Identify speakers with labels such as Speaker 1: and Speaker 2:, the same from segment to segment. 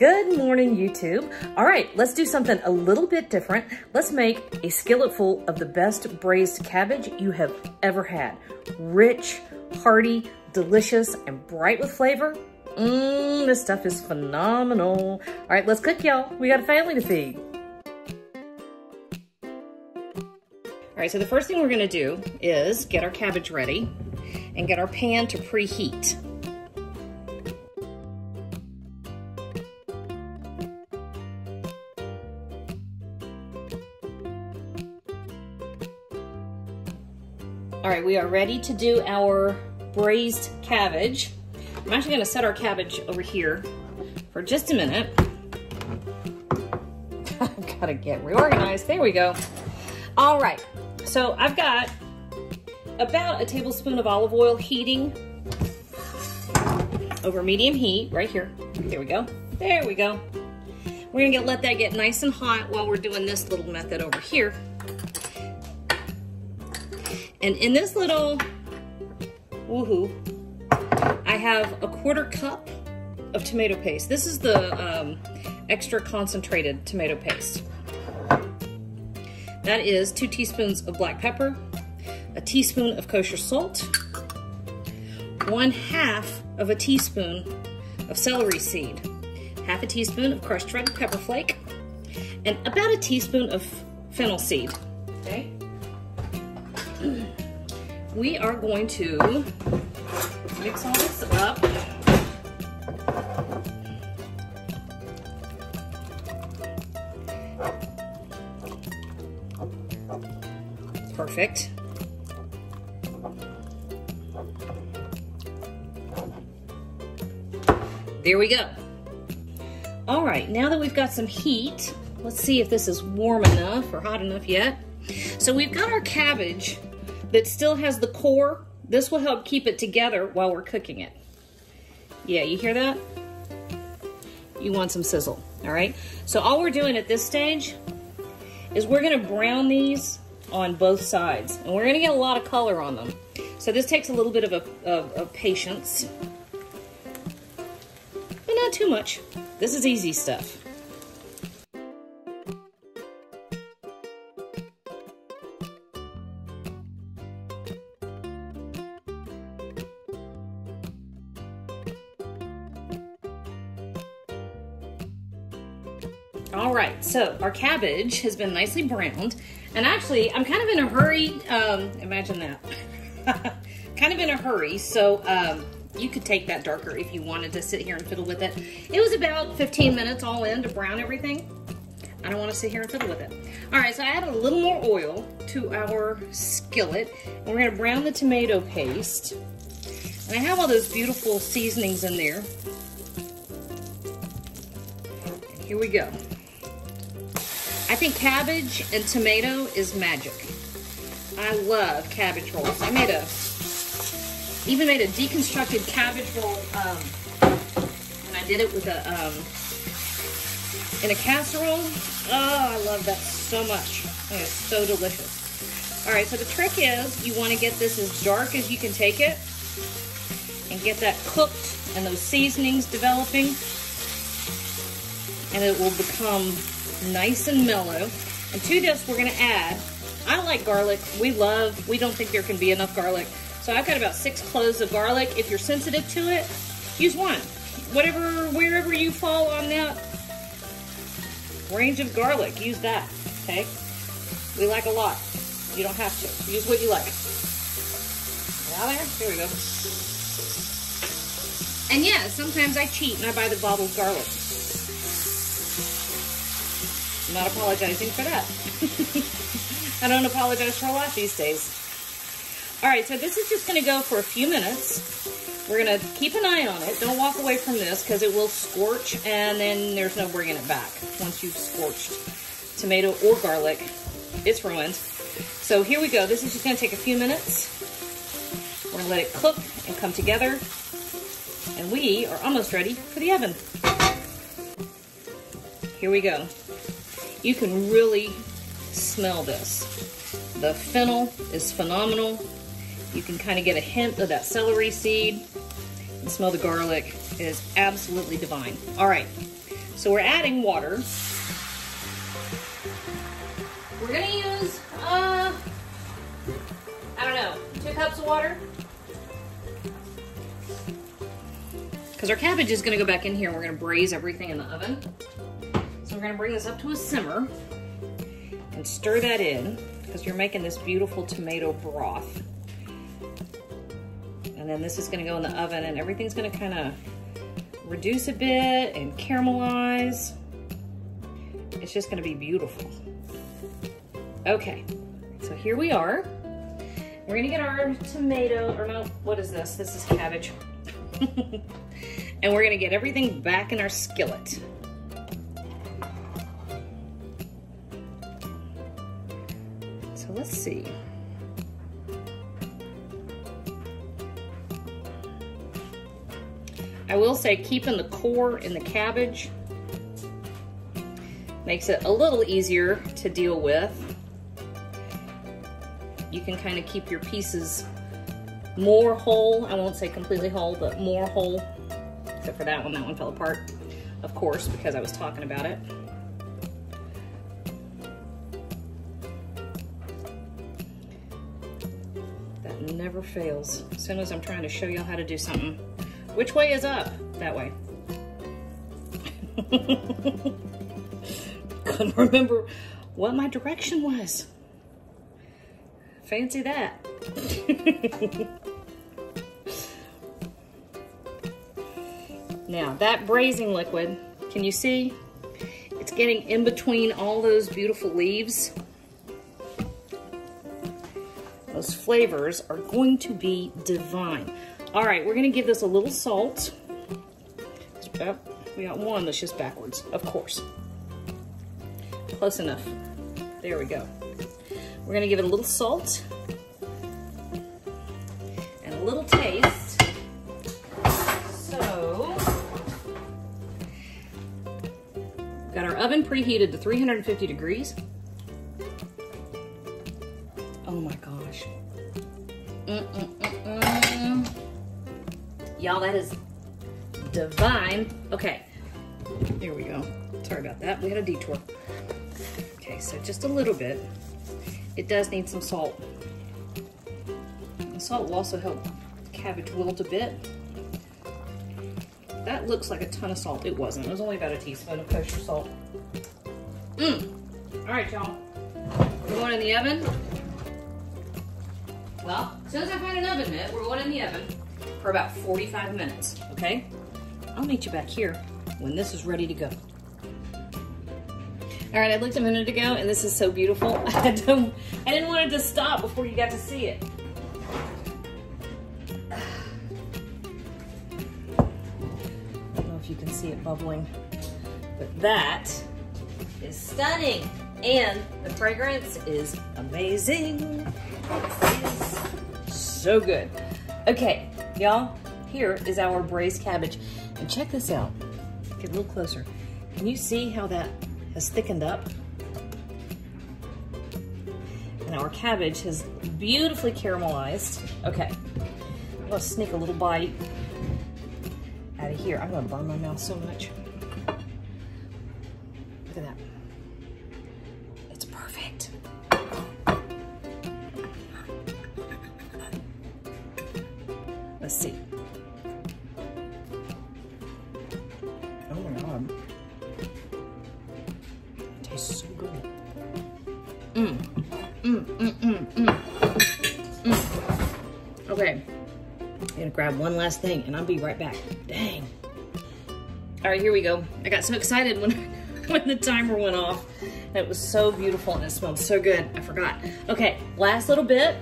Speaker 1: Good morning, YouTube. All right, let's do something a little bit different. Let's make a skillet full of the best braised cabbage you have ever had. Rich, hearty, delicious, and bright with flavor. Mmm, this stuff is phenomenal. All right, let's cook, y'all. We got a family to feed. All right, so the first thing we're gonna do is get our cabbage ready and get our pan to preheat. All right, we are ready to do our braised cabbage. I'm actually gonna set our cabbage over here for just a minute. I've gotta get reorganized, there we go. All right, so I've got about a tablespoon of olive oil heating over medium heat right here. There we go, there we go. We're gonna get, let that get nice and hot while we're doing this little method over here. And in this little woohoo, I have a quarter cup of tomato paste. This is the um, extra concentrated tomato paste. That is two teaspoons of black pepper, a teaspoon of kosher salt, one half of a teaspoon of celery seed, half a teaspoon of crushed red pepper flake, and about a teaspoon of fennel seed, okay? we are going to mix all this up. Perfect. There we go. All right, now that we've got some heat, let's see if this is warm enough or hot enough yet. So we've got our cabbage that still has the core. This will help keep it together while we're cooking it. Yeah, you hear that? You want some sizzle, all right? So all we're doing at this stage is we're gonna brown these on both sides. And we're gonna get a lot of color on them. So this takes a little bit of, a, of, of patience. But not too much. This is easy stuff. All right, so our cabbage has been nicely browned. And actually, I'm kind of in a hurry. Um, imagine that. kind of in a hurry, so um, you could take that darker if you wanted to sit here and fiddle with it. It was about 15 minutes all in to brown everything. I don't want to sit here and fiddle with it. All right, so I added a little more oil to our skillet. And we're going to brown the tomato paste. And I have all those beautiful seasonings in there. Here we go. I think cabbage and tomato is magic. I love cabbage rolls. I made a, even made a deconstructed cabbage roll, um, and I did it with a, um, in a casserole. Oh, I love that so much. it's so delicious. All right, so the trick is you want to get this as dark as you can take it and get that cooked and those seasonings developing and it will become nice and mellow. And to this, we're gonna add, I like garlic. We love, we don't think there can be enough garlic. So I've got about six cloves of garlic. If you're sensitive to it, use one. Whatever, wherever you fall on that range of garlic, use that, okay? We like a lot. You don't have to. Use what you like. Now there, here we go. And yeah, sometimes I cheat and I buy the bottled garlic. I'm not apologizing for that. I don't apologize for a lot these days. All right, so this is just gonna go for a few minutes. We're gonna keep an eye on it. Don't walk away from this because it will scorch and then there's no bringing it back. Once you've scorched tomato or garlic, it's ruined. So here we go. This is just gonna take a few minutes. We're gonna let it cook and come together. And we are almost ready for the oven. Here we go. You can really smell this. The fennel is phenomenal. You can kind of get a hint of that celery seed and smell the garlic. It is absolutely divine. All right, So we're adding water. We're gonna use, uh, I don't know, two cups of water. Because our cabbage is gonna go back in here and we're gonna braise everything in the oven. So we're gonna bring this up to a simmer and stir that in because you're making this beautiful tomato broth. And then this is gonna go in the oven and everything's gonna kind of reduce a bit and caramelize. It's just gonna be beautiful. Okay, so here we are. We're gonna get our tomato, or no, what is this? This is cabbage. and we're gonna get everything back in our skillet. Let's see. I will say keeping the core in the cabbage makes it a little easier to deal with. You can kind of keep your pieces more whole. I won't say completely whole, but more whole. Except for that one, that one fell apart, of course, because I was talking about it. Never fails. As soon as I'm trying to show y'all how to do something. Which way is up? That way. Couldn't remember what my direction was. Fancy that. now, that braising liquid, can you see? It's getting in between all those beautiful leaves. Those flavors are going to be divine. All right, we're gonna give this a little salt. we got one that's just backwards, of course. Close enough. There we go. We're gonna give it a little salt and a little taste. So, got our oven preheated to 350 degrees. Oh my gosh. Y'all, that is divine. Okay, here we go. Sorry about that, we had a detour. Okay, so just a little bit. It does need some salt. The salt will also help cabbage wilt a bit. That looks like a ton of salt. It wasn't. It was only about a teaspoon of kosher salt. Mmm. All right, y'all. Going in the oven. Well, as soon as I find an oven mitt, we're going in the oven for about 45 minutes, okay? I'll meet you back here when this is ready to go. All right, I looked a minute ago and this is so beautiful. I, I didn't want it to stop before you got to see it. I don't know if you can see it bubbling, but that is stunning. And the fragrance is amazing. So good. Okay, y'all, here is our braised cabbage. And check this out. Get a little closer. Can you see how that has thickened up? And our cabbage has beautifully caramelized. Okay, I'm gonna sneak a little bite out of here. I'm gonna burn my mouth so much. Let's see. Oh my god. It tastes so good. Mmm. Mmm, mmm, mmm, mmm. Okay. I'm gonna grab one last thing and I'll be right back. Dang. All right, here we go. I got so excited when, when the timer went off. It was so beautiful and it smelled so good. I forgot. Okay, last little bit.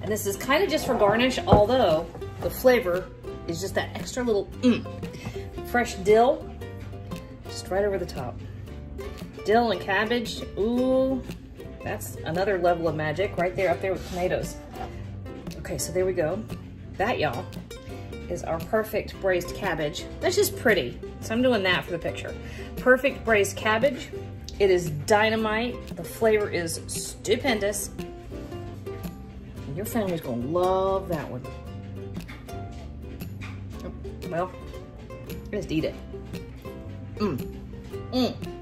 Speaker 1: And this is kind of just for garnish, although the flavor is just that extra little mm. Fresh dill, just right over the top. Dill and cabbage, ooh, that's another level of magic right there, up there with tomatoes. Okay, so there we go. That, y'all, is our perfect braised cabbage. That's just pretty, so I'm doing that for the picture. Perfect braised cabbage. It is dynamite. The flavor is stupendous. And your family's gonna love that one. Well, just eat it. Mmm. Mm.